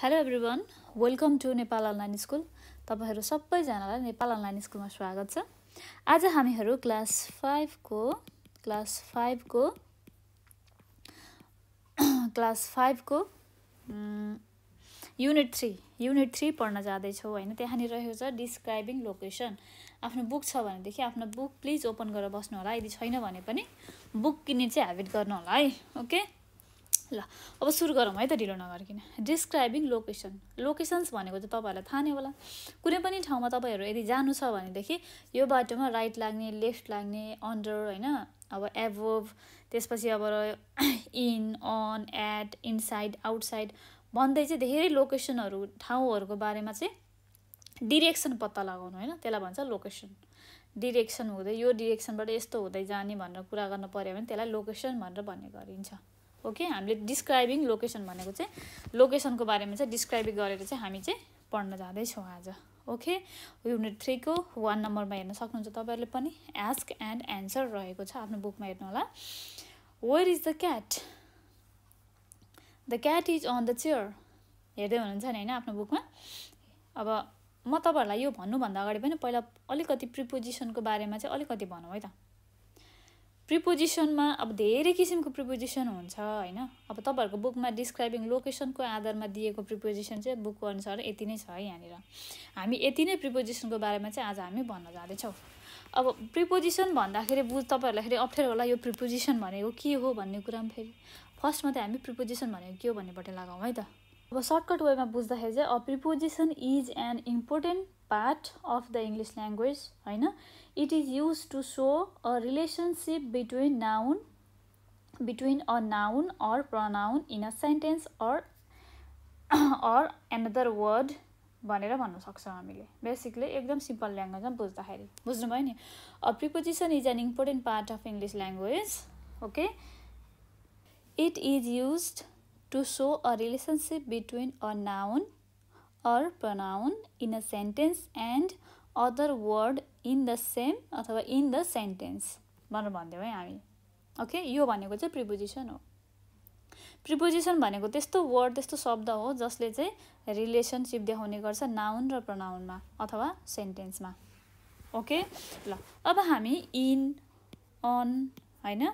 Hello everyone welcome to Nepal online school तपाईँहरू सबैजनालाई Nepal online स्कुलमा स्वागत छ। आज हामीहरू क्लास फाइभको क्लास फाइभको क्लास फाइभको युनिट थ्री युनिट थ्री पढ्न जाँदैछौँ होइन। त्यहाँनिर रहेको छ डिस्क्राइबिङ लोकेसन आफ्नो बुक छ भनेदेखि आफ्नो बुक प्लिज ओपन गरेर बस्नु होला। यदि छैन भने पनि बुक किन्ने चाहिँ हेबिट गर्नु होला है ओके ल अब सुरु गरौँ है त ढिलो नगरिकन। डिस्क्राइबिङ लोकेसन लोकेसन्स भनेको चाहिँ तपाईँहरूलाई थाहा नै होला। कुनै पनि ठाउँमा तपाईँहरू यदि जानु छ भनेदेखि यो बाटोमा राइट लाग्ने लेफ्ट लाग्ने अन्डर होइन अब एभोभ त्यसपछि अब in on at inside outside भन्दै चाहिँ धेरै लोकेसनहरू ठाउँहरूको बारेमा चाहिँ डिरेक्सन पत्ता लगाउनु होइन त्यसलाई भन्छ लोकेसन डिरेक्सन हुँदै यो डिरेक्सनबाट यस्तो हुँदै जाने भनेर कुरा गर्नु पऱ्यो भने त्यसलाई लोकेसन भनेर भन्ने गरिन्छ। ओके हामीले डिस्क्राइबिङ लोकेसन भनेको चाहिँ लोकेसनको बारेमा चाहिँ डिस्क्राइब गरेर चाहिँ हामी चाहिँ पढ्न जाँदैछौँ आज। ओके युनिट थ्रीको वान नम्बरमा हेर्न सक्नुहुन्छ तपाईँहरूले पनि। एस्क एन्ड एन्सर रहेको छ आफ्नो बुकमा हेर्नु होला। Where is the cat the cat is on the chair हेर्दै हुनुहुन्छ नि होइन आफ्नो बुकमा अब म तपाईँहरूलाई यो भन्नुभन्दा अगाडि पनि पहिला अलिकति प्रिपोजिसनको बारेमा चाहिँ अलिकति भनौँ है त। प्रिपोजिसनमा अब धेरै किसिमको प्रिपोजिसन हुन्छ होइन? अब तपाईँहरूको बुकमा डिस्क्राइबिङ लोकेसनको आधारमा दिएको प्रिपोजिसन चाहिँ बुकको अनुसार यति नै छ है यहाँनिर। हामी यति नै प्रिपोजिसनको बारेमा चाहिँ आज हामी भन्न जाँदैछौँ। अब प्रिपोजिसन भन्दाखेरि बुझ तपाईँहरूलाई फेरि अप्ठ्यारो होला यो प्रिपोजिसन भनेको के हो भन्ने कुरामा फेरि। फर्स्टमा चाहिँ हामी प्रिपोजिसन भनेको के हो भन्नेपट्टि लगाउँ है त। अब सर्टकट वेमा बुझ्दाखेरि चाहिँ a preposition is an important part of the English language होइन? It is use to show a relationship between noun between a noun or pronoun in a sentence or or another word भनेर भन्न सक्छौँ हामीले। Basically एकदम simple ल्याङ्ग्वेजमा बुझ्दाखेरि। बुझ्नुभयो नि? A preposition is an important part of English language okay it is use to show a relationship between a noun or pronoun in a sentence and other word in the same अथवा in the sentence भनेर भनिदिउँ है हामी। Okay यो भनेको चाहिँ preposition हो। Preposition भनेको त्यस्तो वर्ड त्यस्तो शब्द हो जसले चाहिँ रिलेसनसिप देखाउने गर्छ नाउन र प्रनाउनमा अथवा सेन्टेन्समा ओके ल अब हामी इन अन होइन?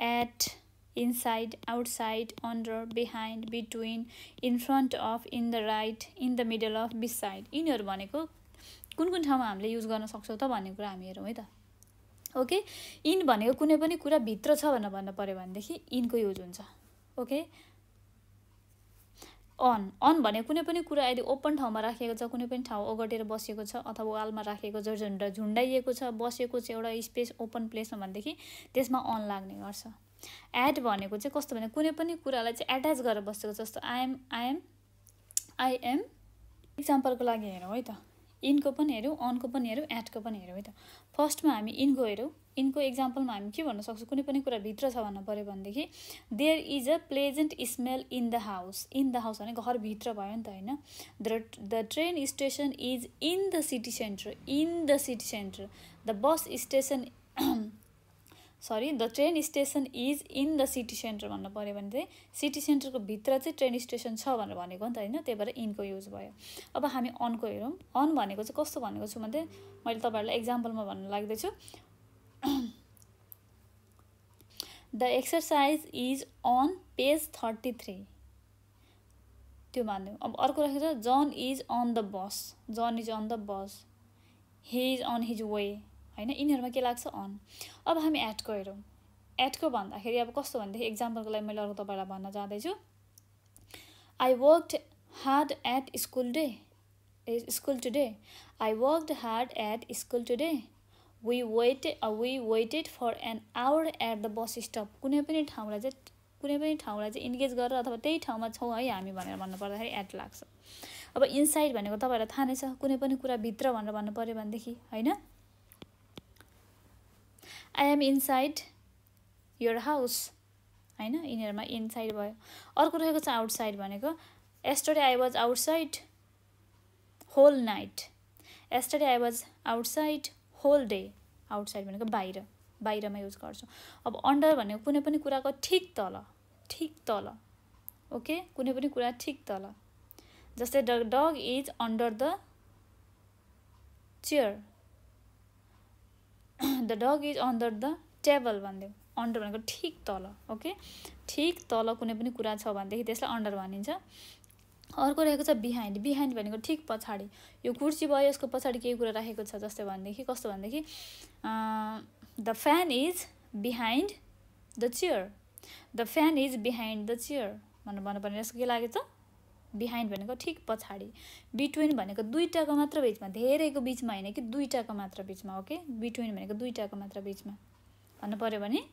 At inside outside under behind between in front of in the right in the middle of beside यिनीहरू भनेको कुन कुन ठाउँमा हामीले युज गर्न सक्छौँ त भन्ने कुरा हामी हेरौँ है त। ओके? इन भनेको कुनै पनि कुरा भित्र छ भनेर भन्नु पऱ्यो भनेदेखि इनको युज हुन्छ। ओके? अन। अन भने कुनै पनि कुरा यदि ओपन ठाउँमा राखिएको छ कुनै पनि ठाउँ ओगटेर बसेको छ अथवा वालमा राखेको छ झुन्ड झुन्डाइएको छ बसेको छ एउटा स्पेस ओपन प्लेसमा भनेदेखि त्यसमा अन लाग्ने गर्छ। एड भनेको चाहिँ कस्तो भने कुनै पनि कुरालाई चाहिँ एट्याच गरेर बसेको जस्तो। आइएम आइएम आइएम इक्जाम्पलको लागि हेरौँ है त। इनको पनि हेऱ्यौँ अनको पनि हेऱ्यौँ एटको पनि हेऱ्यौँ है त। फर्स्टमा हामी इनको हेऱ्यौँ। इनको इक्जाम्पलमा हामी के भन्न सक्छौँ? कुनै पनि कुरा भित्र छ भन्नु पऱ्यो भनेदेखि there is a pleasant smell in the house in the house भने घरभित्र भयो नि त होइन? The the train station is in the city centre in the city centre the bus station sorry the train station is in the city centre भन्नु पऱ्यो भने चाहिँ सिटी सेन्टरको भित्र चाहिँ ट्रेन स्टेसन छ भनेर भनेको नि त होइन? त्यही भएर इनको युज भयो। अब हामी अनको हेरौँ। अन भनेको चाहिँ कस्तो भनेको छु भने मैले तपाईँहरूलाई एक्जाम्पलमा भन्न लाग्दैछु। The exercise is on page thirty three त्यो मान्यौँ अब अर्को राखेको छ जन is on the bus John is on the bus he is on his way होइन? यिनीहरूमा के लाग्छ? अन। अब हामी एडको हेरौँ। एडको भन्दाखेरि अब कस्तो भनेदेखि इक्जाम्पलको लागि मैले अरू तपाईँलाई भन्न जाँदैछु। I worked hard at school day school today I worked hard at school today we wait we waited for an hour at the bus stop कुनै पनि ठाउँलाई चाहिँ कुनै पनि ठाउँलाई चाहिँ इन्गेज गरेर अथवा त्यही ठाउँमा छौँ है हामी भनेर भन्नु पर्दाखेरि एड लाग्छ। अब इनसाइड भनेको तपाईँहरूलाई थाहा नै छ। कुनै पनि कुरा भित्र भनेर भन्नु पऱ्यो भनेदेखि होइन? I am inside your house होइन? यिनीहरूमा इनसाइड भयो। अर्को रहेको छ आउटसाइड भनेको yesterday I was outside whole night yesterday I was outside whole day outside भनेको बाहिर। बाहिरमा युज गर्छौँ। अब अन्डर भनेको कुनै पनि कुराको ठिक तल। ठिक तल। ओके कुनै पनि कुरा ठिक तल। जस्तै the dog is under the chair the dog is under the table भनिदिउँ under भनेको ठिक तल ओके ठिक तल कुनै पनि कुरा छ भनेदेखि त्यसलाई अन्डर भनिन्छ। अर्को रहेको छ बिहाइन्ड बिहाइन्ड भनेको ठिक पछाडि। यो कुर्सी भयो यसको पछाडि केही कुरा राखेको छ जस्तै भनेदेखि कस्तो भनेदेखि the fan is behind the chair the fan is behind the chair भनेर भन्नुपर्ने यसको के लाग्यो त बिहाइन्ड भनेको ठिक पछाडि बिट्विन भनेको दुईवटाको मात्र बिचमा धेरैको बिचमा होइन कि दुईवटाको मात्र बिचमा ओके बिट्विन भनेको दुईवटाको मात्र बिचमा। भन्नु पऱ्यो भने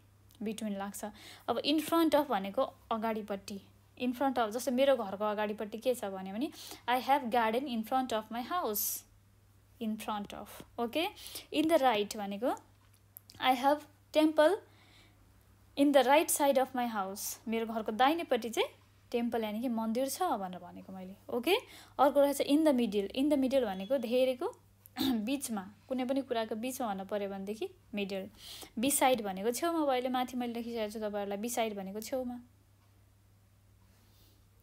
बिट्विन लाग्छ। अब इन फ्रन्ट अफ भनेको अगाडिपट्टि इन फ्रन्ट अफ जस्तो मेरो घरको अगाडिपट्टि के छ भन्यो भने I have garden in front of my house in front of okay in the right भनेको I have temple in the right side of my house मेरो घरको दाहिनेपट्टि चाहिँ टेम्पल यानि कि मन्दिर छ भनेर भनेको मैले। ओके? अर्को रहेछ in the middle in the middle भनेको धेरैको बिचमा कुनै पनि कुराको बिचमा भन्नु पऱ्यो भनेदेखि मिडल बिसाइड भनेको छेउमा अब अहिले माथि मैले लेखिसकेको छु तपाईँहरूलाई बिसाइड भनेको छेउमा।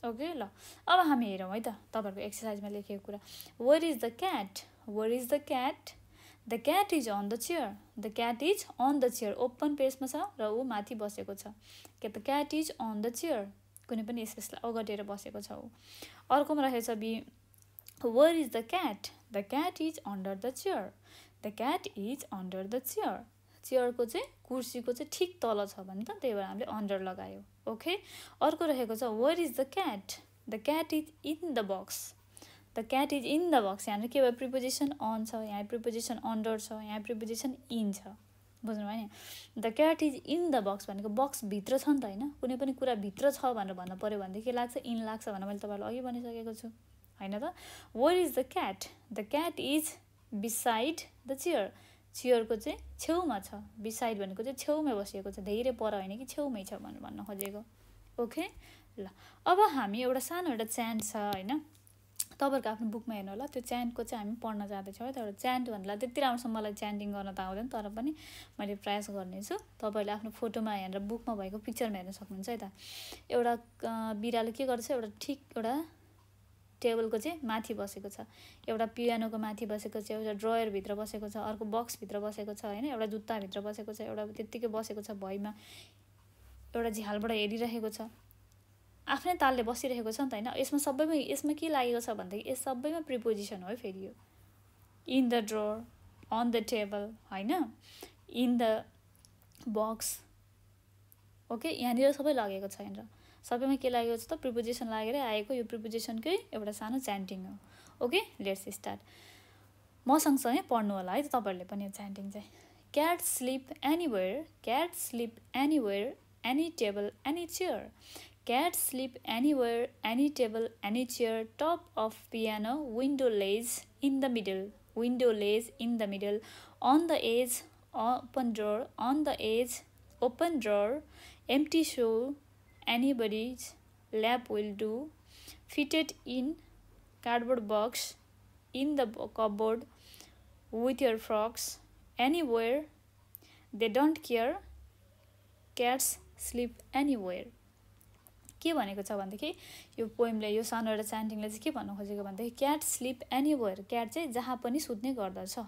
ओके? ल अब हामी हेरौँ है त तपाईँहरूको एक्सर्साइजमा लेखेको कुरा। Where is the cat where is the cat the cat is on the chair the cat is on the chair open पेजमा छ र ऊ माथि बसेको छ। के the cat is on the chair कुनै पनि स्पेसलाई अगटेर बसेको छ अर्कोमा रहेछ B where is the cat the cat is under the chair the cat is under the chair चेयरको चाहिँ कुर्सीको चाहिँ ठिक तल छ भने त त्यही भएर हामीले अन्डर लगायो। ओके अर्को रहेको छ where is the cat the cat is in the box the cat is in the box यहाँनिर के भयो? प्रिपोजिसन अन छ यहाँ प्रिपोजिसन अन्डर छ यहाँ प्रिपोजिसन इन छ। बुझ्नुभयो नि? The cat is in the box भनेको बक्सभित्र छ नि त होइन? कुनै पनि कुरा भित्र छ भनेर भन्नु पऱ्यो भनेदेखि के लाग्छ इन लाग्छ भनेर मैले तपाईँलाई अघि भनिसकेको छु। होइन त? Where is the cat the cat is beside the chair चेयरको चाहिँ छेउमा छ। बिसाइड भनेको चाहिँ छेउमै बसिएको छ। धेरै पर होइन कि छेउमै छ भनेर भन्न खोजेको। ओके ल अब हामी एउटा सानो एउटा च्यान्ट छ होइन? तपाईँहरूको आफ्नो बुकमा हेर्नु होला त्यो च्यान्टको चाहिँ हामी पढ्न जाँदैछौँ है तर च्यान्ट भन्दा त्यति राम्रोसँग मलाई च्यान्टिङ गर्न त आउँदैन तर पनि मैले प्रयास गर्नेछु तपाईँहरूले आफ्नो फोटोमा हेरेर बुकमा भएको पिक्चरमा हेर्न सक्नुहुन्छ है त। एउटा बिरालो के गर्छ एउटा ठिक एउटा टेबलको चाहिँ माथि बसेको छ एउटा पियानोको माथि बसेको छ एउटा ड्रयरभित्र बसेको छ अर्को बक्सभित्र बसेको छ होइन एउटा जुत्ताभित्र बसेको छ एउटा त्यत्तिकै बसेको छ भैमा एउटा झ्यालबाट हेरिरहेको छ। आफ्नै तालले बसिरहेको छ नि त होइन? यसमा सबैमा यसमा के लागेको छ भनेदेखि यस सबैमा प्रिपोजिसन हो फेरि यो। In the drawer on the table होइन? इन द बक्स ओके यहाँनिर सबै लगेको छ यहाँनिर। सबैमा के लागेको छ त? प्रिपोजिसन लागेरै आएको यो प्रिपोजिसनकै एउटा सानो च्यान्टिङ हो ओके लेट्स स्टार्ट म सँगसँगै पढ्नु होला है त तपाईँहरूले पनि यो च्यान्टिङ चाहिँ। Cat sleep anywhere cat sleep anywhere any table any chair Cat sleep anywhere, any table, any chair, top of piano, window lays in the middle, window lays in the middle, on the edge, open drawer, on the edge, open drawer, empty shoe, anybody's lap will do, fitted in cardboard box, in the cupboard, with your frocks, anywhere, they don't care, cats sleep anywhere. के भनेको छ भनेदेखि यो पोइमले यो सानो एउटा च्यान्टिङले चाहिँ के भन्नु खोजेको भनेदेखि क्याट स्लिप एनिवेयर क्याट चाहिँ जहाँ पनि सुत्ने गर्दछ।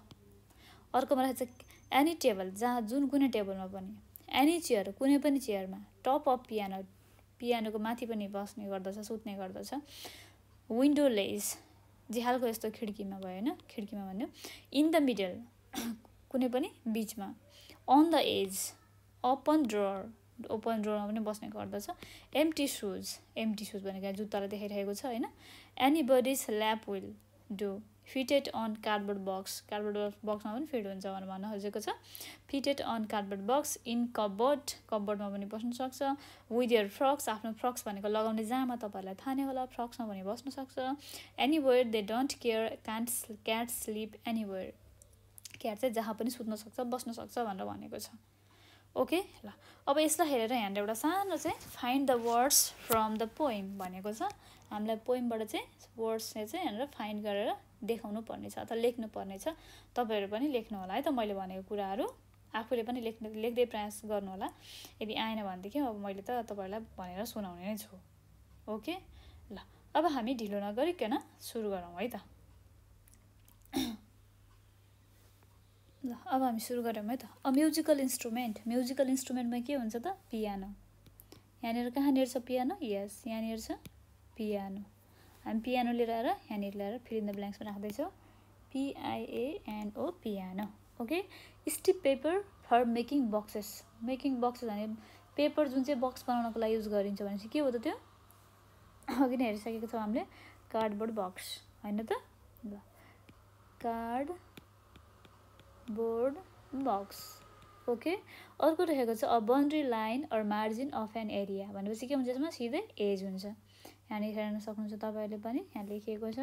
अर्कोमा रहेछ एनी टेबल जहाँ जुन कुनै टेबलमा पनि एनी चेयर कुनै पनि चेयरमा टप अफ पियानो पियानोको माथि पनि बस्ने गर्दछ सुत्ने गर्दछ। विन्डो लेस झ्यालको यस्तो खिड्कीमा भयो होइन? खिड्कीमा भन्यो। इन द मिडल कुनै पनि बिचमा। On the edge open drawer open ड्रोरमा पनि बस्ने गर्दछ। एम्टी सुज एम्टी सुज भनेको जुत्तालाई देखाइरहेको छ होइन? Anybody's lap will do fitted on cardboard box cardboard बक्समा पनि फिट हुन्छ भनेर भन्न खोजेको छ। Fitted on cardboard box in cupboard कबोर्डमा पनि बस्न सक्छ। विथ यर फ्रक्स आफ्नो फ्रक्स भनेको लगाउने जहाँमा तपाईँहरूलाई थाहा नै होला फ्रक्समा पनि बस्न सक्छ। Anywhere they don't care can't cat sleep anywhere cat चाहिँ जहाँ पनि सुत्न सक्छ बस्न सक्छ भनेर भनेको छ। ओके ल। अब यसलाई हेरेर यहाँनिर एउटा सानो चाहिँ find the words from the poem भनेको छ। हामीलाई पोइमबाट चाहिँ वर्ड्स चाहिँ यहाँनिर फाइन्ड गरेर देखाउनु पर्नेछ अथवा लेख्नु पर्नेछ तपाईँहरू पनि लेख्नु होला है त मैले भनेको कुराहरू। आफूले पनि लेख्नु लेख्दै प्रयास गर्नु होला। यदि आएन भनेदेखि अब मैले त तपाईँहरूलाई भनेर सुनाउने नै छु। ओके ल। अब हामी ढिलो नगरिकन सुरु गरौँ है त। ल अब हामी सुरु गरौँ है त अ म्युजिकल इन्स्ट्रुमेन्ट म्युजिकल इन्स्ट्रुमेन्टमा के हुन्छ त? पियानो यहाँनिर कहाँनिर छ पियानो यस यहाँनिर छ पियानो हामी पियानो लिएर आएर यहाँनिर ल्याएर फिल इन द ब्ल्याङ्क्समा राख्दैछौँ. P I A N O piano okay stiff paper for making boxes making boxes भने पेपर जुन चाहिँ बक्स बनाउनको लागि युज गरिन्छ भने चाहिँ के हो त त्यो? अघि नै हेरिसकेको छौँ हामीले. कार्डबोर्ड बक्स होइन त? ल। कार्ड बोर्ड बक्स ओके अर्को रहेको छ a boundary line or margin of an area भनेपछि के हुन्छ यसमा? सिधै एज हुन्छ। यहाँनिर हेर्न सक्नुहुन्छ तपाईँहरूले पनि यहाँ लेखिएको छ।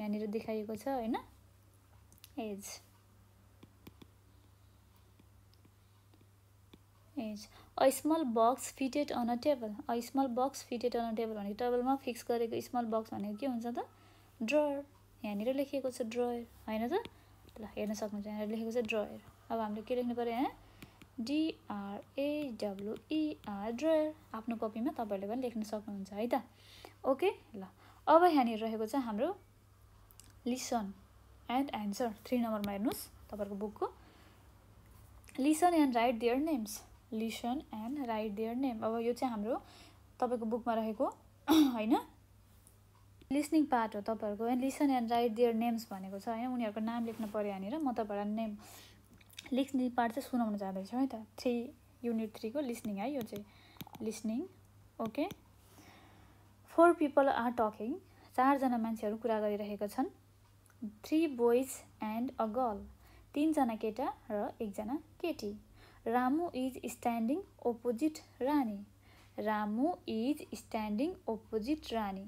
यहाँनिर देखाइएको छ होइन? Edge edge a small box fitted on a table a small box fitted on a table भनेको टेबलमा फिक्स गरेको स्मल बक्स भनेको के हुन्छ त? ड्रयर यहाँनिर लेखिएको छ ड्रयर होइन त? ल हेर्न सक्नुहुन्छ यहाँनिर लेखेको छ ड्रयर अब हामीले के लेख्नु पऱ्यो यहाँ डिआरएडब्लुइआर ड्रयर आफ्नो कपीमा तपाईँहरूले पनि लेख्न सक्नुहुन्छ है त? ओके ल। अब यहाँनिर रहेको छ हाम्रो लिसन एन्ड एन्सर थ्री नम्बरमा हेर्नुहोस् तपाईँहरूको बुकको। Listen and write their names listen and write their name अब यो चाहिँ हाम्रो तपाईँको बुकमा रहेको होइन? लिसनिङ पार्ट हो तपाईँहरूको। होइन listen and write their names भनेको छ होइन? उनीहरूको नाम लेख्नु पऱ्यो यहाँनिर। म तपाईँहरूलाई नेम लिसनिङ पार्ट चाहिँ सुनाउन जाँदैछु है त? थ्री युनिट थ्रीको लिसनिङ है? यो चाहिँ listening okay? Four people are talking चारजना मान्छेहरू कुरा गरिरहेका छन्। Three boys and a girl तिनजना केटा र एकजना केटी। Ramu is standing opposite Rani. Ramu is standing opposite Rani.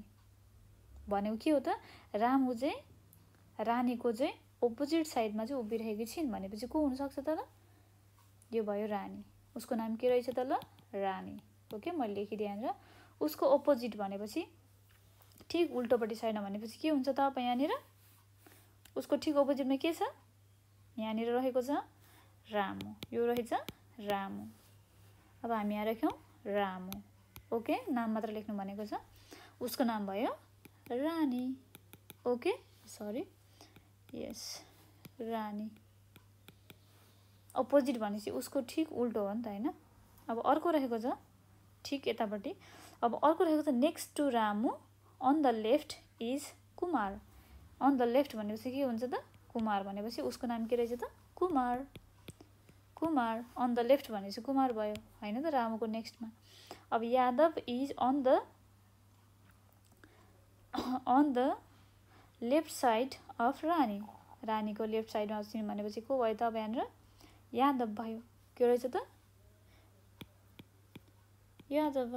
भनेको के हो त? रामु चाहिँ रानीको चाहिँ ओपोजिट साइडमा चाहिँ उभिरहेकी छिन् भनेपछि को हुनसक्छ त ल? यो भयो रानी। उसको नाम के रहेछ त ल? रानी। ओके मैले लेखिदिएँ यहाँनिर उसको ओपोजिट भनेपछि ठिक उल्टोपट्टि साइडमा भनेपछि के हुन्छ त अब यहाँनिर? उसको ठिक ओपोजिटमा के छ? यहाँनिर रहेको छ रामु। यो रहेछ रामु। अब हामी यहाँ राख्यौँ रामु। ओके नाम मात्र लेख्नु भनेको छ। उसको नाम भयो Rani. Okay sorry yes Rani. Opposite भनेपछि उसको ठिक उल्टो हो नि त होइन? अब अर्को रहेको छ। ठिक यतापट्टि। अब अर्को रहेको छ next to Ramu on the left is Kumar. On the left भनेपछि के हुन्छ त? कुमार भनेपछि उसको नाम के रहेछ त? Kumar. Kumar. On the left भनेपछि कुमार भयो। होइन त रामुको नेक्स्टमा अब Yadav is on the on the left side of Rani रानीको लेफ्ट साइडमा छिन् भनेपछि को भयो त अब यहाँनिर यादव भयो। के रहेछ त? यादव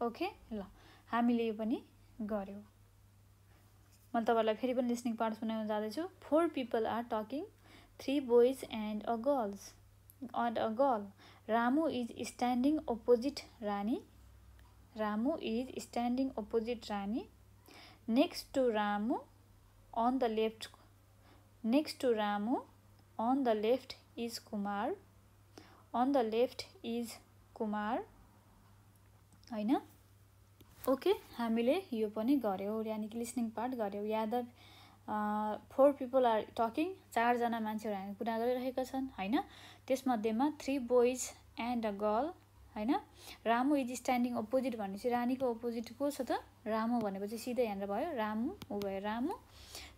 ओके ल। हामीले यो पनि गऱ्यौँ। मैले तपाईँहरूलाई फेरि पनि लिसनिङ पार्ट सुनाउन जाँदैछु। Four people are talking three boys and a girls and a girl Ramu is standing opposite Rani Ramu is standing opposite Rani. Next to Ramu on the left next to Ramu on the left is Kumar. On the left is Kumar. होइन okay हामीले यो पनि गऱ्यौँ यानि कि listening part गऱ्यौँ Yadav four people are talking चारजना मान्छेहरू हामी कुरा गरिरहेका छन् होइन त्यसमध्येमा three boys and a girl होइन? रामु इज स्ट्यान्डिङ अपोजिट भनेपछि रानीको अपोजिट को छ त? रामु भनेपछि सिधै यहाँनिर भयो। रामु ऊ भयो रामु।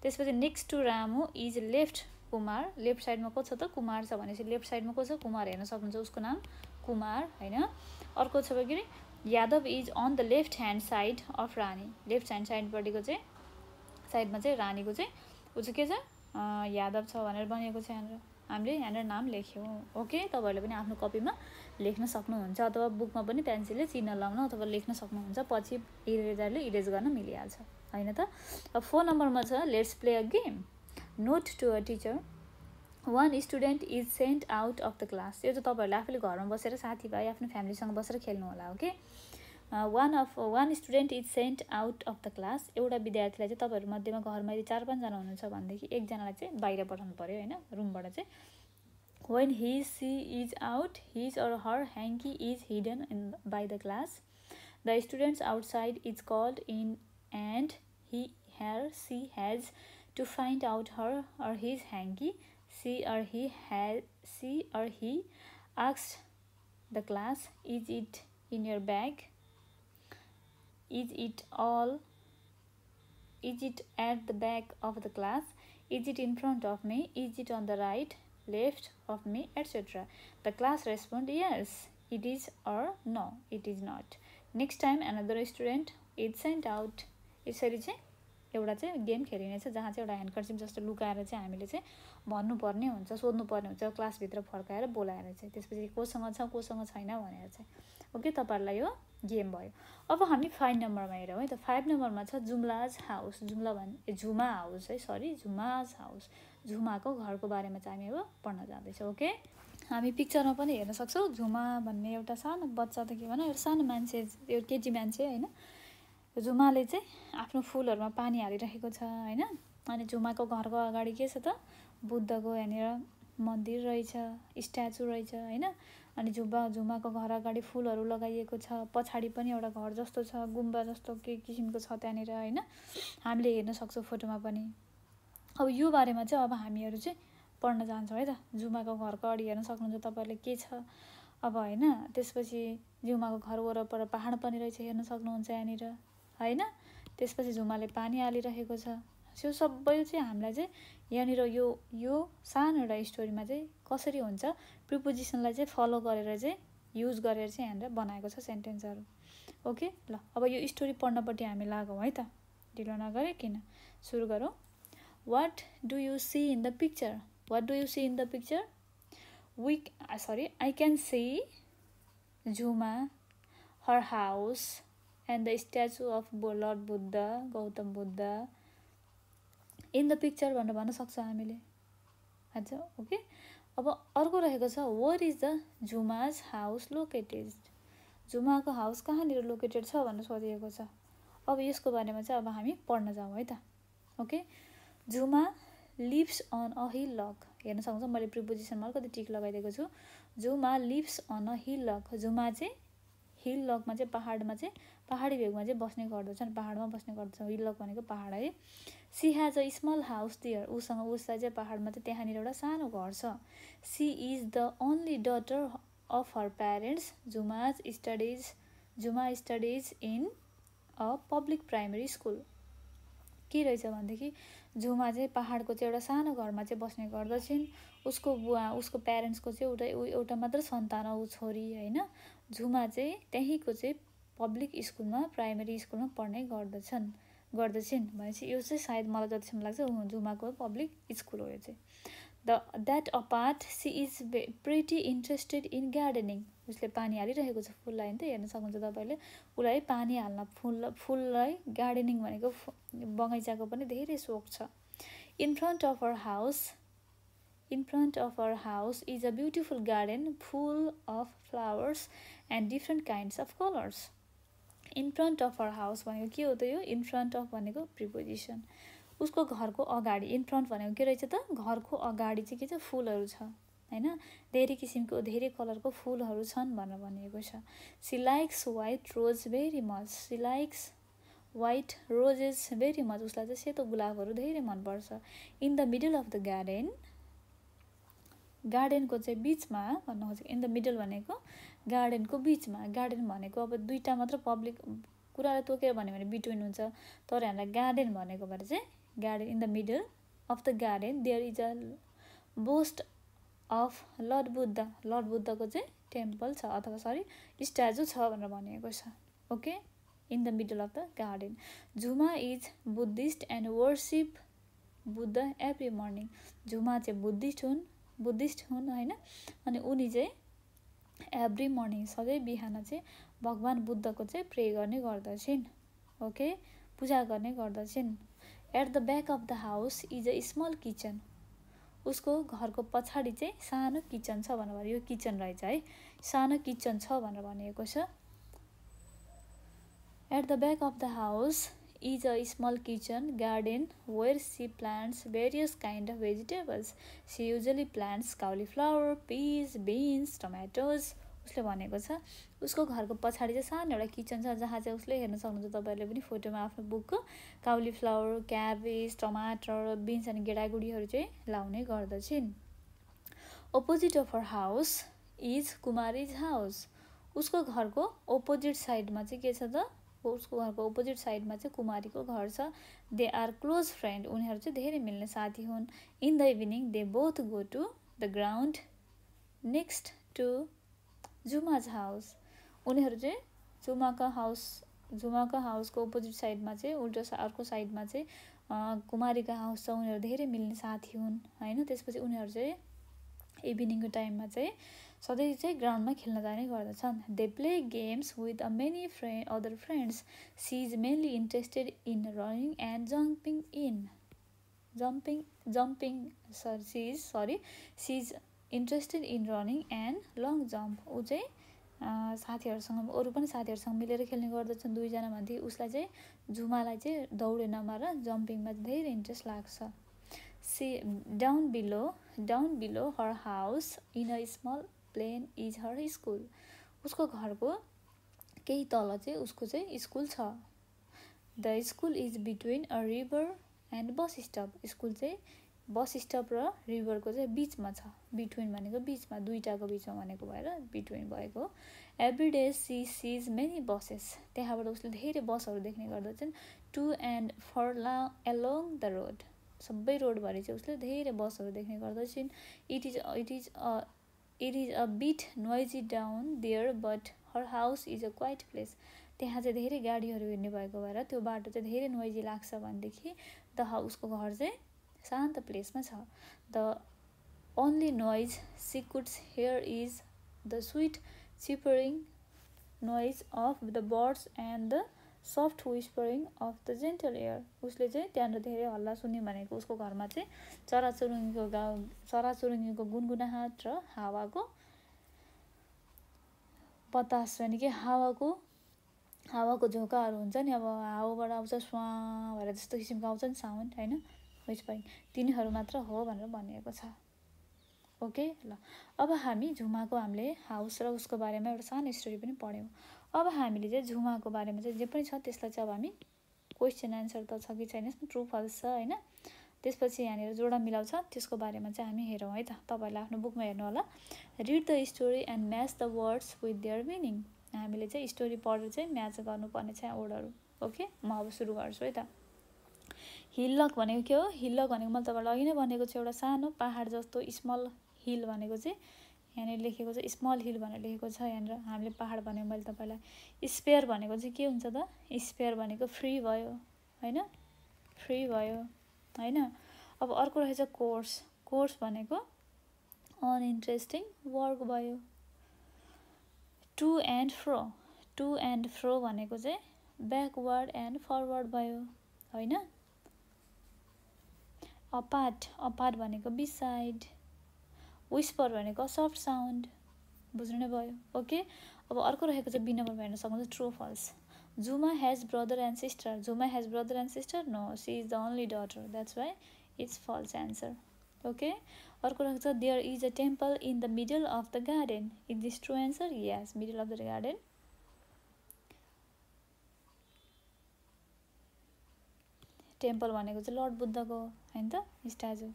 त्यसपछि next to Ramu is left Kumar. Left साइडमा को छ त? कुमार छ भनेपछि लेफ्ट साइडमा को छ? कुमार हेर्न सक्नुहुन्छ उसको नाम? कुमार होइन? अर्को छ के अरे? Yadav is on the left hand side of Rani. Left hand साइडपट्टिको चाहिँ साइडमा चाहिँ रानीको चाहिँ ऊ चाहिँ के छ? यादव छ भनेर बनिएको छ यहाँनिर। हामीले यहाँनिर नाम लेख्यौँ। ओके तपाईँहरूले पनि आफ्नो कपीमा लेख्न सक्नुहुन्छ अथवा बुकमा पनि पेन्सिलले चिन्ह लाउन अथवा लेख्न सक्नुहुन्छ पछि इरेजरले इरेज गर्न मिलिहाल्छ। होइन त? अब फोन नम्बरमा छ let's play a game. Note to a teacher one student is sent out of the class यो चाहिँ तपाईँहरूले आफूले घरमा बसेर साथीभाइ आफ्नो फ्यामिलीसँग बसेर खेल्नु होला okay? One of one student is sent out of the class एउटा विद्यार्थीलाई चाहिँ तपाईँहरू मध्येमा घरमा यदि चार पाँचजना हुनुहुन्छ भनेदेखि एकजनालाई चाहिँ बाहिर पठाउनु पऱ्यो होइन? रुमबाट चाहिँ। when he she is out his or her hanky is hidden in, by the glass. The students outside is called in and he her she has to find out her or his hanky. She or he has she or he asks the class is it in your bag? Is it all is it at the back of the class is it in front of me? Is it on the right? Left of me etcetera the class respond yes it is or no it is not next time another student is sent out यसरी चाहिँ एउटा चाहिँ game खेलिनेछ जहाँ चाहिँ एउटा ह्यान्डकर्चिप जस्तो लुकाएर चाहिँ हामीले चाहिँ भन्नुपर्ने हुन्छ सोध्नुपर्ने हुन्छ क्लासभित्र फर्काएर बोलाएर चाहिँ। त्यसपछि कोसँग छ कोसँग छैन भनेर चाहिँ। ओके तपाईँहरूलाई यो गेम भयो। अब हामी फाइभ नम्बरमा हेरौँ है। त फाइभ नम्बरमा छ जुम्लाज हाउस जुम्ला भने झुमा हाउस है सरी झुमाज हाउस झुमाको घरको बारेमा चाहिँ हामी अब पढ्न जाँदैछौँ ओके? हामी पिक्चरमा पनि हेर्न सक्छौँ झुमा भन्ने एउटा सानो बच्चा त के भनौँ एउटा सानो मान्छे एउटा केटी मान्छे होइन? झुमाले चाहिँ आफ्नो फुलहरूमा पानी हालिरहेको छ होइन? अनि झुमाको घरको अगाडि के छ त? बुद्धको यहाँनिर मन्दिर रहेछ स्ट्याचु रहेछ होइन? अनि झुम्बा झुमाको घर अगाडि फुलहरू लगाइएको छ पछाडि पनि एउटा घर जस्तो छ गुम्बा जस्तो के किसिमको छ त्यहाँनिर होइन? हामीले हेर्न सक्छौँ फोटोमा पनि। अब यो बारेमा चाहिँ अब हामीहरू चाहिँ पढ्न जान्छौँ है त। झुमाको घरको अगाडि हेर्न सक्नुहुन्छ तपाईँहरूले के छ। अब होइन त्यसपछि झुमाको घर वरपर पहाड पनि रहेछ हेर्न सक्नुहुन्छ यहाँनिर होइन? त्यसपछि झुमाले पानी हालिरहेको छ। त्यो सबै चाहिँ हामीलाई चाहिँ यहाँनिर यो यो सानो एउटा स्टोरीमा चाहिँ कसरी हुन्छ प्रिपोजिसनलाई चाहिँ फलो गरेर चाहिँ युज गरेर चाहिँ यहाँनिर बनाएको छ सेन्टेन्सहरू। ओके? ल अब यो स्टोरी पढ्नपट्टि हामी लागौँ है त। ढिलो नगरे किन? सुरु गरौँ। What do you see in the picture what do you see in the picture we sorry I can see Jhuma her house and the statue of Lord Buddha Gautam Buddha in the picture भनेर भन्न सक्छौँ हामीले अच्छा okay अब अर्को रहेको छ where is the Jhuma's house located झुमाको house कहाँनिर लोकेटेड छ भनेर सोधिएको छ। अब यसको बारेमा चाहिँ अब हामी पढ्न जाउँ है त। Okay Jhuma lives on a hillock हेर्न सक्नुहुन्छ मैले प्रिपोजिसनमा अलिकति टिक लगाइदिएको छु। Jhuma lives on a hillock Jhuma चाहिँ हिल लकमा चाहिँ पहाडमा चाहिँ पहाडी भेगमा चाहिँ बस्ने गर्दछन्। पहाडमा बस्ने गर्दछ हिल लक भनेको पहाड है। She has a small house there. उसँग उसलाई चाहिँ पहाडमा चाहिँ त्यहाँनिर एउटा सानो घर छ। She is the only daughter of her parents. Jhuma's studies Jhuma studies in a public primary school. के रहेछ भनेदेखि जुमा चाहिँ पहाडको चाहिँ एउटा सानो घरमा चाहिँ बस्ने गर्दछन्। उसको बुवा उसको प्यारेन्ट्सको चाहिँ एउटा एउटा मात्र सन्तान हो ऊ छोरी होइन? झुमा चाहिँ त्यहीँको चाहिँ पब्लिक स्कुलमा प्राइमेरी स्कुलमा पढ्ने गर्दछन् गर्दछन्। भनेपछि यो चाहिँ सायद मलाई जतिसम्म लाग्छ झुमाको पब्लिक स्कुल हो यो चाहिँ। The that a part she is pretty interested in gardening उसले पानी हालिरहेको छ फुललाई त हेर्न सक्नुहुन्छ तपाईँले उसलाई पानी हाल्न फुल फुललाई गार्डनिङ भनेको बगैँचाको पनि धेरै सोख छ। In front of our house in front of our house is a beautiful garden full of flowers and different kinds of colours in front of our house भनेको के हो त यो? इन फ्रन्ट अफ भनेको प्रिपोजिसन उसको घरको अगाडि in front भनेको के रहेछ त? घरको अगाडि चाहिँ के छ? फुलहरू छ होइन? धेरै किसिमको धेरै कलरको फुलहरू छन् भनेर भनिएको छ। She likes white rose very much she likes white roses very much उसलाई चाहिँ सेतो गुलाबहरू धेरै मनपर्छ। In the middle of the garden गार्डनको चाहिँ बिचमा भन्नु खोजेको इन द मिडल भनेको गार्डनको बिचमा गार्डन भनेको अब दुईवटा मात्र पब्लिक कुरालाई तोकेर भन्यो भने बिट्विन हुन्छ। तर हामीलाई गार्डन भनेको भएर चाहिँ garden in the middle of the garden there is a boast of lord Buddha lord बुद्धको चाहिँ टेम्पल छ अथवा सरी स्ट्याचु छ भनेर भनिएको छ. Okay in the middle of the garden Jhuma is Buddhist and worship Buddha every morning Jhuma चाहिँ Buddhist हुन् बुद्धिस्ट हुन् होइन? अनि उनी चाहिँ एभ्री मर्निङ सधैँ बिहान चाहिँ भगवान् बुद्धको चाहिँ प्रे गर्ने गर्दछन्. ओके पूजा गर्ने गर्दछन्. At the back of the house is a small kitchen उसको घरको पछाडि चाहिँ सानो किचन छ भनेर यो किचन रहेछ है। सानो किचन छ भनेर भनिएको छ। At the back of the house is a small kitchen garden where she plants various kind of vegetables she usually plants cauliflower peas beans tomatoes उसले भनेको छ उसको घरको पछाडि चाहिँ सानो एउटा किचन छ जहाँ चाहिँ उसले हेर्न सक्नुहुन्छ तपाईँहरूले पनि फोटोमा आफ्नो बुकको काउलीफ्लावर क्याबेज टमाटर बिन्स अनि गेडागुडीहरू चाहिँ लाउने गर्दछिन्। Opposite of her house is Kumari's house उसको घरको अपोजिट साइडमा चाहिँ के छ त? उसको घरको अपोजिट साइडमा चाहिँ कुमारीको घर छ। दे आर क्लोज फ्रेन्ड उनीहरू चाहिँ धेरै मिल्ने साथी हुन्। In the evening they both go to the ground next to Juma's house उनीहरू चाहिँ जुमाका हाउस जुमाका हाउसको अपोजिट साइडमा चाहिँ उल्टो अर्को साइडमा चाहिँ कुमारीका हाउस छ उनीहरू धेरै मिल्ने साथी हुन् होइन? त्यसपछि उनीहरू चाहिँ इभिनिङको टाइममा चाहिँ सधैँ चाहिँ ग्राउन्डमा खेल्न जाने गर्दछन्। They play games with a many friend other friends she is mainly interested in running and jumping in jumping jumping sorry she is sorry she is interested in running and long jump ऊ चाहिँ साथीहरूसँग अरू पनि साथीहरूसँग मिलेर खेल्ने गर्दछन्। दुईजना भन्थे उसलाई चाहिँ झुमालाई चाहिँ दौडेनमा र जम्पिङमा धेरै इन्ट्रेस्ट लाग्छ। She down below down below her house in a small plain is her school उसको घरको केही तल चाहिँ उसको चाहिँ स्कुल छ। The school is between a river and bus stop school चाहिँ बस स्टप र रिभरको चाहिँ बिचमा छ। बिट्विन भनेको बिचमा दुइटाको बिचमा भनेको भएर बिट्विन भएको। Every day she sees many buses त्यहाँबाट उसले धेरै बसहरू देख्ने गर्दछन् टु एन्ड फर ला एलोङ द रोड सबै रोडभरि चाहिँ उसले धेरै बसहरू देख्ने गर्दछन् it is it is a it is a bit noisy down there but her house is a quiet place त्यहाँ चाहिँ धेरै गाडीहरू हिँड्ने भएको भएर त्यो बाटो चाहिँ धेरै नोइजी लाग्छ भनेदेखि द हाउसको घर चाहिँ शान्त प्लेसमा छ। The only noise she could hear is the sweet चिपरिङ noise of the birds and the soft whispering of the gentle air. उसले चाहिँ त्यहाँनिर धेरै हल्ला सुन्यो भनेको उसको घरमा चाहिँ चराचुरुङ्गीको गाउँ चराचुरुङ्गीको गुनगुनाहाट र हावाको बतास भने कि हावाको हावाको झोकाहरू हुन्छ नि अब हावाबाट आउँछ स्वा भएर जस्तो किसिमको आउँछ नि साउन्ड होइन? विस्परिङ तिनीहरू मात्र हो भनेर भनिएको छ। ओके? ल। अब हामी झुमाको हामीले हाउस र उसको बारेमा एउटा सानो स्टोरी पनि पढ्यौँ। अब हामीले चाहिँ झुमाको बारेमा चाहिँ जे पनि छ त्यसलाई चाहिँ अब हामी क्वेसन एन्सर त छ कि छैन ट्रु फल्स छ होइन? त्यसपछि यहाँनिर जोडा मिलाउँछ त्यसको बारेमा चाहिँ हामी हेरौँ है त। तपाईँहरूले आफ्नो बुकमा हेर्नु होला। Read the story and match the words with their meaning हामीले चाहिँ स्टोरी पढेर चाहिँ म्याच गर्नुपर्ने छ वर्डहरू ओके? म अब सुरु गर्छु है त। हिल्लक भनेको के हो? हिल्लक भनेको मैले तपाईँलाई अघि नै भनेको छु एउटा सानो पाहाड जस्तो स्मल हिल भनेको चाहिँ यहाँनिर लेखेको छ स्मल हिल भनेर लेखेको छ यहाँनिर। हामीले पाहाड भनेको मैले तपाईँलाई। स्पेयर भनेको चाहिँ के हुन्छ त? स्पेयर भनेको फ्री भयो होइन? फ्री भयो होइन? अब अर्को रहेछ कोर्स कोर्स भनेको अनइन्ट्रेस्टिङ वर्क भयो। To and fro to and fro भनेको चाहिँ ब्याकवर्ड एन्ड फरवर्ड भयो होइन? अपार्ट अपार्ट भनेको बिसाइड विस्पर भनेको सफ्ट साउन्ड बुझ्नु नै भयो ओके अब अर्को रहेको चाहिँ बी नम्बरमा हेर्न सक्नुहुन्छ true false Juma has brother and sister Juma has brother and sister no she is the only daughter that's why it's false answer okay अर्को रहेको छ there is a temple in the middle of the garden is this true answer yes middle of the garden temple भनेको चाहिँ lord बुद्धको होइन त? Statue.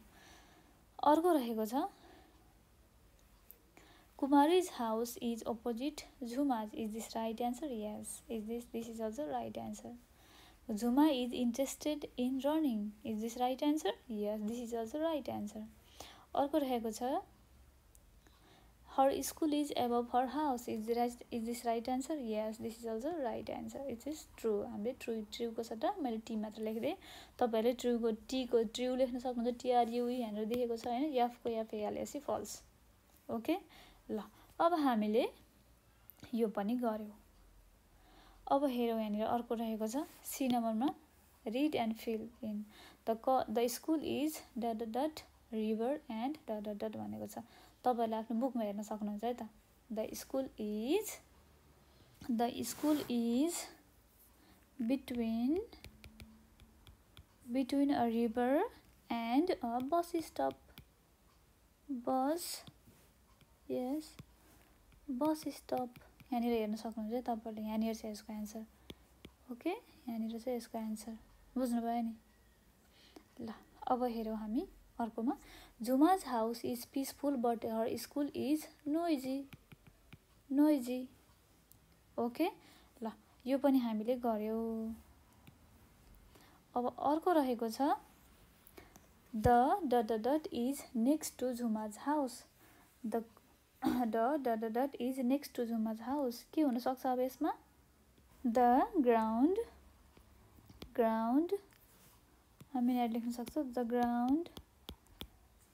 अर्को रहेको छ Kumari's house is opposite Jhuma's is this right answer yes is this this is also right answer Jhuma is interested in running is this right answer yes this is also right answer अर्को रहेको छ her school is above her house. Is right is this right answer? Yes this is also right answer. It is true. हामीले true ट्रुको सट्टा मैले T मात्र लेखिदिएँ। तपाईँहरूले ट्रुको टीको ट्रु लेख्न सक्नुहुन्छ। टिआरयुई भनेर देखेको छ होइन? एफए हालेपछि फल्स ओके ल अब हामीले यो पनि गऱ्यौँ। अब हेरौँ यहाँनिर अर्को रहेको छ। सी नम्बरमा read and fill in the क the school is dot dot river and dot dot भनेको छ। तपाईँहरूले आफ्नो बुकमा हेर्न सक्नुहुन्छ है त। The school is the school is between between a river and a bus stop bus yes bus stop यहाँनिर हेर्न सक्नुहुन्छ तपाईँहरूले यहाँनिर छ यसको एन्सर ओके यहाँनिर चाहिँ यसको एन्सर बुझ्नुभयो नि? ल अब हेरौँ हामी। अर्कोमा Jhuma's house is peaceful but her school is noisy. Noisy. Okay? ल यो पनि हामीले गऱ्यौँ। अब अर्को रहेको छ the dot dot is next to Jhuma's house. The dot dot is next to Jhuma's house. के हुनसक्छ अब यसमा? द ग्राउन्ड ग्राउन्ड हामी यहाँ लेख्न सक्छौँ the ground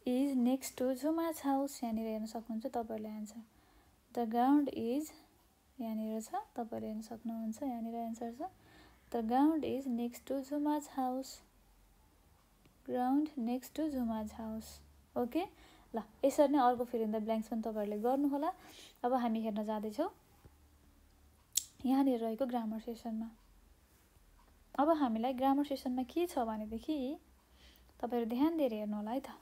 is next to Jhuma's house यहाँनिर हेर्न सक्नुहुन्छ तपाईँहरूले एन्सर द ग्राउन्ड इज यहाँनिर छ तपाईँहरूले हेर्न सक्नुहुन्छ यहाँनिर एन्सर छ. The ground is next to Jhuma's house ground next to Jhuma's house okay ल यसरी नै अर्को फेरि द ब्ल्याङ्क्स पनि तपाईँहरूले गर्नुहोला। अब हामी हेर्न जाँदैछौँ। यहाँनिर रहेको ग्रामर सेसनमा अब हामीलाई ग्रामर सेसनमा के छ भनेदेखि तपाईँहरू ध्यान दिएर हेर्नु होला है त।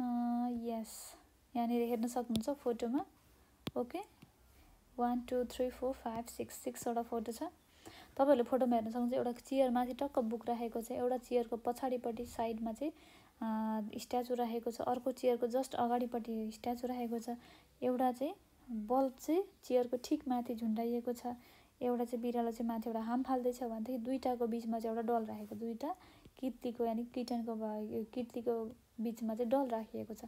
यस यहाँनिर हेर्न सक्नुहुन्छ फोटोमा okay one two three four five six सिक्सवटा photo छ तपाईँहरूले फोटोमा हेर्न सक्नुहुन्छ एउटा चियरमाथि टक्क बुक राखेको छ एउटा चियरको पछाडिपट्टि साइडमा चाहिँ स्ट्याचु राखेको छ अर्को चियरको जस्ट अगाडिपट्टि स्ट्याचु राखेको छ। एउटा चाहिँ बल्ब चाहिँ चियरको ठिक माथि झुन्डाइएको छ। एउटा चाहिँ बिरालो चाहिँ माथि एउटा हाम फाल्दैछ। भनेदेखि दुइटाको बिचमा चाहिँ एउटा डल राखेको दुइटा किर्तीको यानि किटनको किर्तीको बिचमा चाहिँ डल राखिएको छ।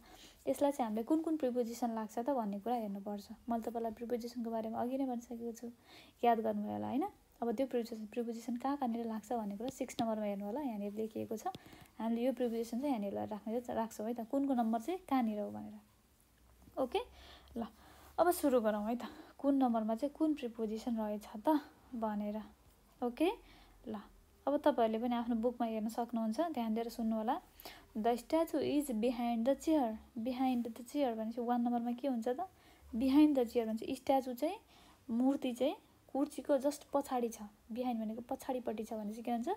यसलाई चाहिँ हामीले कुन कुन प्रिपोजिसन लाग्छ त भन्ने कुरा हेर्नुपर्छ। मैले तपाईँलाई प्रिपोजिसनको बारेमा अघि नै भनिसकेको छु। याद गर्नुभयो होला होइन? अब त्यो प्रिपोजिसन प्रिपोजिसन कहाँ कहाँनिर लाग्छ भन्ने कुरा सिक्स नम्बरमा हेर्नु होला। यहाँनिर लेखिएको छ। हामीले यो प्रिपोजिसन चाहिँ यहाँनिर राख्ने राख्छौँ है त। कुनको नम्बर चाहिँ कहाँनिर हो भनेर। ओके? ल अब सुरु गरौँ है त। कुन नम्बरमा चाहिँ कुन प्रिपोजिसन रहेछ त भनेर। ओके? ल अब तपाईँहरूले पनि आफ्नो बुकमा हेर्न सक्नुहुन्छ। ध्यान दिएर सुन्नु होला। The statue is behind the chair behind the chair भनेपछि वान नम्बरमा के हुन्छ त? बिहाइन्ड द चेयर भन्छ। स्ट्याचु चाहिँ मूर्ति चाहिँ कुर्सीको जस्ट पछाडि छ। बिहाइन्ड भनेको पछाडिपट्टि छ भने चाहिँ के भन्छ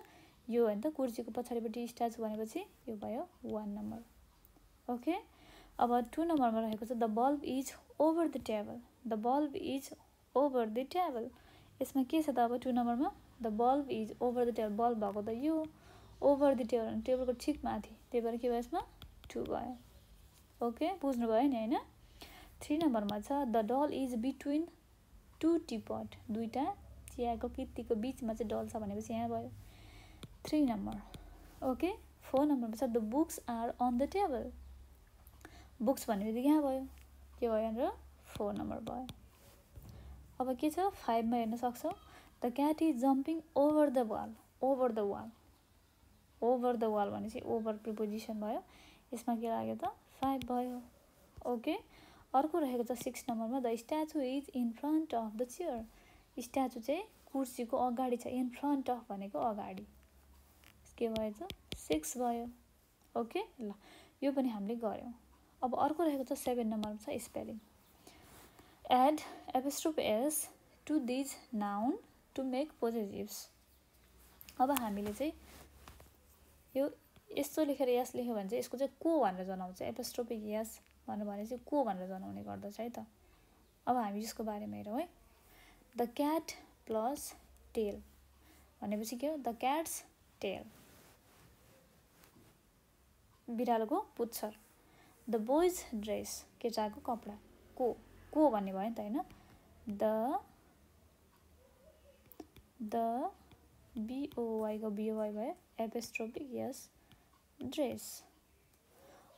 यो होइन त कुर्सीको पछाडिपट्टि स्ट्याचु भनेपछि यो भयो वान नम्बर ओके अब टु नम्बरमा रहेको छ। The bulb is over the table the bulb is over the table यसमा के छ त अब टु नम्बरमा the bulb is over the table bulb भएको त यो। ओभर द टेबल टेबलको ठिक माथि। त्यही भएर के भयो यसमा टु भयो। ओके बुझ्नुभयो नि होइन? थ्री नम्बरमा छ the doll is between two teapot. दुईवटा चियाको कित्तीको बिचमा चाहिँ डल छ भनेपछि यहाँ भयो। Three number okay? फोर नम्बरमा छ the books are on the table. Books बित्तिकै यहाँ भयो। के भयो यहाँनिर? फोर नम्बर भयो। अब के छ? फाइभमा हेर्न सक्छौँ। The cat is jumping over the wall. Over the wall. Over the wall भनेपछि ओभर प्रिपोजिसन भयो। यसमा के लाग्यो त? फाइभ भयो। ओके अर्को रहेको छ सिक्स नम्बरमा। The statue is in front of the chair statue चाहिँ कुर्सीको अगाडि छ इन फ्रन्ट अफ भनेको अगाडि। के भएछ सिक्स भयो। ओके ल यो पनि हामीले गऱ्यौँ। अब अर्को रहेको छ सेभेन नम्बरमा छ spelling add apostrophe s to these noun to make positives अब हामीले चाहिँ यो यस्तो लेखेर यस लेख्यो भने चाहिँ यसको चाहिँ को भनेर जनाउँछ? एपिस्ट्रोपिक यस भनेर भने चाहिँ को भनेर जनाउने गर्दछ है त? अब हामी यसको बारेमा हेरौँ है। द क्याट प्लस टेल भनेपछि के हो? The cat's tail. बिरालोको पुच्छर। द बोइज ड्रेस केटाको कपडा? को? को भन्ने भयो नि त होइन? द द बिओवाईको बिओवाई भयो एपेस्ट्रोपिक यस ड्रेस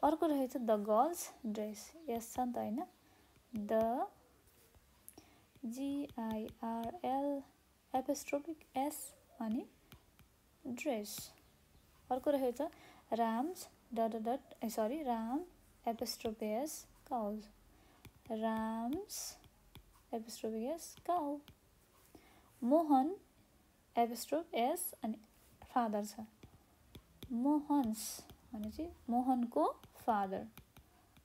अर्को रहेछ द गर्ल्स ड्रेस यस छ नि? त होइन the G I R L apostrophe s अनि ड्रेस अर्को रहेको छ Ram's dot dot sorry Ram apostrophe s cow Ram's apostrophe s cow Mohan apostrophe s अनि फादर छ। मोहन्स भनेपछि मोहनको फादर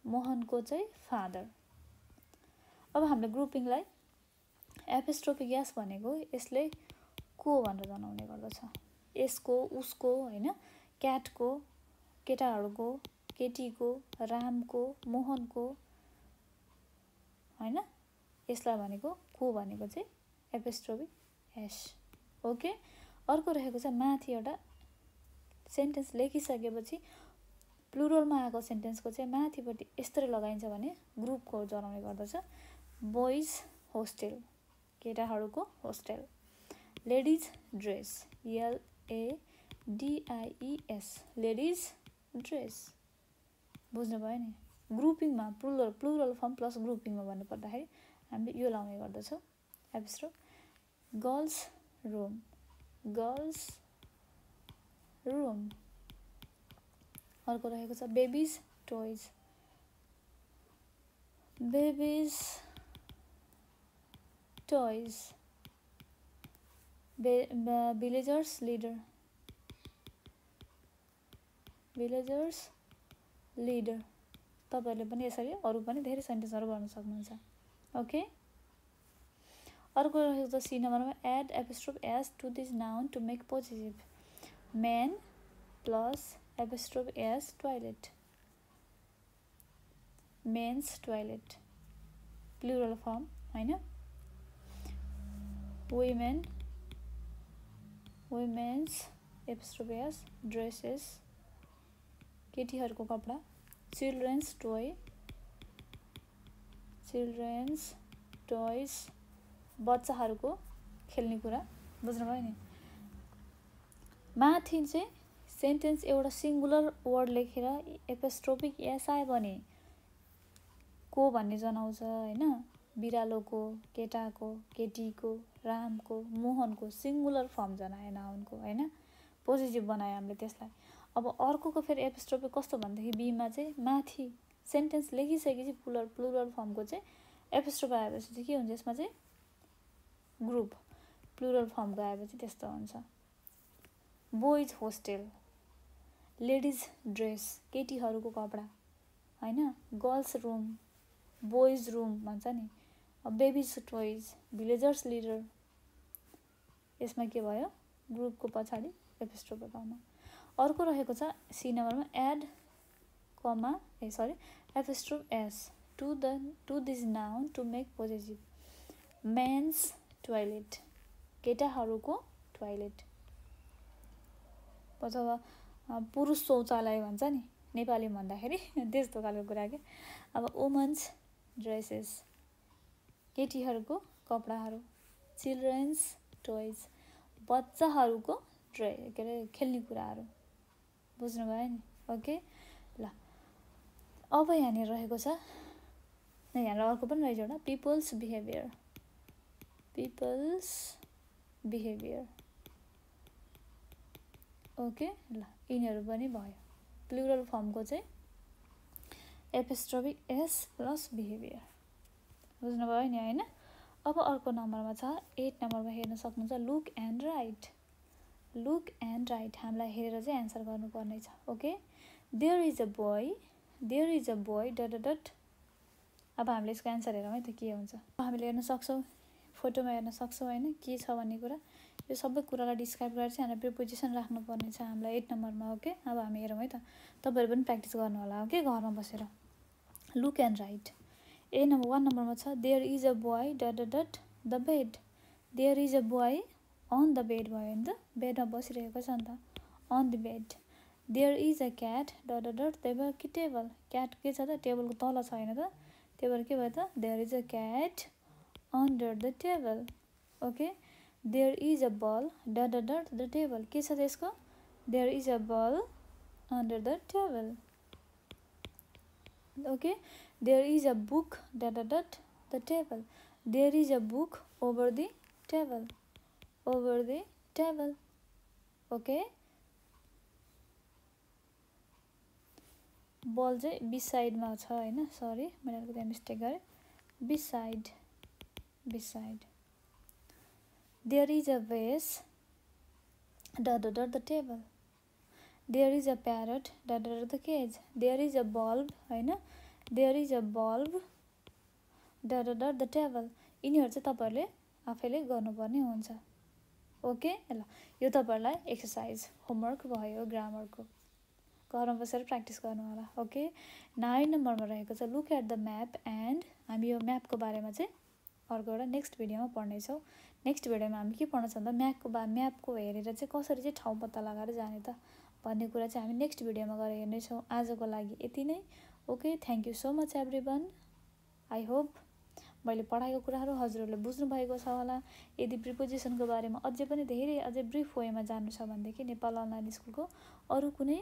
मोहनको चाहिँ फादर अब हामीले ग्रुपिङलाई एपिस्ट्रोफिक ग्यास भनेको यसले को भनेर जनाउने गर्दछ। यसको उसको होइन क्याटको केटाहरूको केटीको रामको मोहनको होइन यसलाई भनेको को भनेको चाहिँ एपेस्ट्रोफी एस ओके? अर्को रहेको छ माथि एउटा सेन्टेन्स लेखिसकेपछि प्लुरलमा आएको सेन्टेन्सको चाहिँ माथिपट्टि यस्तरी लगाइन्छ भने ग्रुपको जनाउने गर्दछ। बोइज होस्टेल केटाहरूको hostel ladies dress L A D I E S ladies dress बुझ्नुभयो नि? ग्रुपिङमा प्लुरल प्लुरल फर्म प्लस ग्रुपिङमा भन्नुपर्दाखेरि हामीले यो लाउने गर्दछौँ। Apostrophe girls room girls room अर्को रहेको छ babies toys babies toys villagers leader villagers leader तपाईँहरूले पनि यसरी अरू पनि धेरै सेन्टेन्सहरू गर्न सक्नुहुन्छ। ओके अर्को रहेको छ सी नम्बरमा add apostrophe s to this noun to make positive men plus apostrophe s toilet men's toilet plural form होइन women women's apostrophe s dresses केटीहरूको कपडा. चिल्ड्रेन्स टोय चिल्ड्रेन्स टोइज बच्चाहरूको खेल्ने कुरा। बुझ्नुभयो नि? माथि चाहिँ सेन्टेन्स एउटा सिङ्गुलर वर्ड लेखेर एपेस्ट्रोपिक एस आयो भने को भन्ने जनाउँछ होइन? बिरालोको केटाको केटीको रामको मोहनको सिङ्गुलर फर्म जनायो नाउनको होइन? पोजिटिभ बनायो हामीले त्यसलाई। अब अर्कोको फेरि एपिस्ट्रोपी कस्तो भनेदेखि बीमा चाहिँ माथि सेन्टेन्स लेखिसकेपछि प्लुरल प्लुरल फर्मको चाहिँ एपिस्ट्रोप आएपछि चाहिँ के हुन्छ? यसमा चाहिँ ग्रुप प्लुरल फर्मको आएपछि त्यस्तो हुन्छ। बोइज होस्टेल लेडिज ड्रेस केटीहरूको कपडा होइन? गर्ल्स रुम बोइज रुम भन्छ नि। बेबिज टोइज भिलेजर्स लिडर यसमा के भयो? ग्रुपको पछाडि एपिस्ट्रोप पाउनु। अर्को रहेको छ सी नम्बरमा add comma a sorry apostrophe s. To the to this noun to make positive men's toilet केटाहरूको टोइलेट अथवा पुरुष शौचालय भन्छ नि नेपाली भन्दाखेरि त्यस्तो खालको कुरा क्या अब वुमन्स ड्रेसेस केटीहरूको कपडाहरू चिल्ड्रेन्स टोइज बच्चाहरूको ड्रे के अरे खेल्ने कुराहरू। बुझ्नुभयो नि? ओके? ल अब यहाँनिर रहेको छ। यहाँनिर अर्को पनि रहेछ एउटा people's behaviour people's behaviour okay ल यिनीहरू पनि भयो। प्लुरल फर्मको चाहिँ एपिस्ट्रोबिक एस प्लस बिहेभियर बुझ्नुभयो नि होइन? अब अर्को नम्बरमा छ एट नम्बरमा हेर्न सक्नुहुन्छ look and write look and write हामीलाई हेरेर चाहिँ एन्सर गर्नुपर्ने छ okay there is a boy there is a boy dot dot अब हामीले यसको एन्सर हेरौँ है त के हुन्छ? हामीले हेर्न सक्छौँ। फोटोमा हेर्न सक्छौँ होइन के छ भन्ने कुरा। यो सबै कुरालाई डिस्क्राइब गरेर चाहिँ हामीलाई प्रिपोजिसन राख्नुपर्ने छ हामीलाई एट नम्बरमा ओके अब हामी हेरौँ है त। तपाईँहरू पनि प्र्याक्टिस गर्नु होला ओके घरमा बसेर। Look and write A number one नम्बरमा छ there is a boy dot dot the bed there is a boy on the bed भयो नि त? बेडमा बसिरहेको छ नि त। On the bed there is a cat dot dot त्यही भएर कि टेबल क्याट के छ त? टेबलको तल छ होइन त? त्यही भएर के भयो त? There is a cat under the table okay there is a ball dot dot the table के छ त यसको there is a ball under the table okay there is a book dot dot the table there is a book over the table over the table okay? Ball चाहिँ बिसाइडमा छ होइन? Sorry मैले अलिकति त्यहाँ मिस्टेक गरेँ beside beside there is a vase under the table there is a parrot under the cage there is a bulb होइन? There is a bulb under the table यिनीहरू चाहिँ तपाईँहरूले आफैले गर्नुपर्ने हुन्छ। ओके ल यो तपाईँहरूलाई एक्सर्साइज होमवर्क भयो ग्रामरको घरमा बसेर प्र्याक्टिस गर्नु होला ओके नाइन नम्बरमा रहेको छ look at the map and हामी यो म्यापको बारेमा चाहिँ अर्को एउटा नेक्स्ट भिडियोमा पढ्नेछौँ। नेक्स्ट भिडियोमा हामी के पढ्न भन्दा म्यापको बा म्यापको हेरेर चाहिँ कसरी चाहिँ ठाउँ पत्ता लगाएर जाने त भन्ने कुरा चाहिँ हामी नेक्स्ट भिडियोमा गएर हेर्नेछौँ। आजको लागि यति नै। Okay thank you so much everyone I hope मैले पढाएको कुराहरू हजुरहरूले बुझ्नुभएको छ होला। यदि प्रिपोजिसनको बारेमा अझै पनि धेरै अझै ब्रिफ वेमा जानु छ भनेदेखि नेपाल अनलाइन स्कुलको अरू कुनै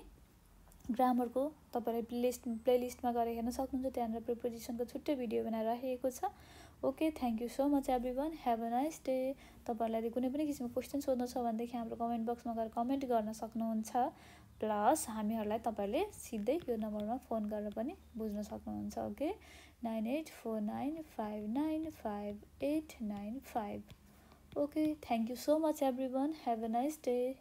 ग्रामरको तपाईँले प्लेलिस्ट प्लेलिस्टमा गएर हेर्न सक्नुहुन्छ। त्यहाँनिर प्रिपोजिसनको छुट्टै भिडियो बनाएर राखेको छ। Okay thank you so much everyone have a nice day तपाईँहरूलाई कुनै पनि किसिमको क्वेसन सोध्नु छ भनेदेखि हाम्रो कमेन्ट बक्समा गएर कमेन्ट गर्न सक्नुहुन्छ. प्लस हामीहरूलाई तपाईँहरूले सिधै यो नम्बरमा फोन गरेर पनि बुझ्न सक्नुहुन्छ okay nine eight four nine five nine five eight nine five okay thank you so much everyone. Have a nice day.